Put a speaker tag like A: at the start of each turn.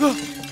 A: 啊。